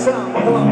sound. Come on.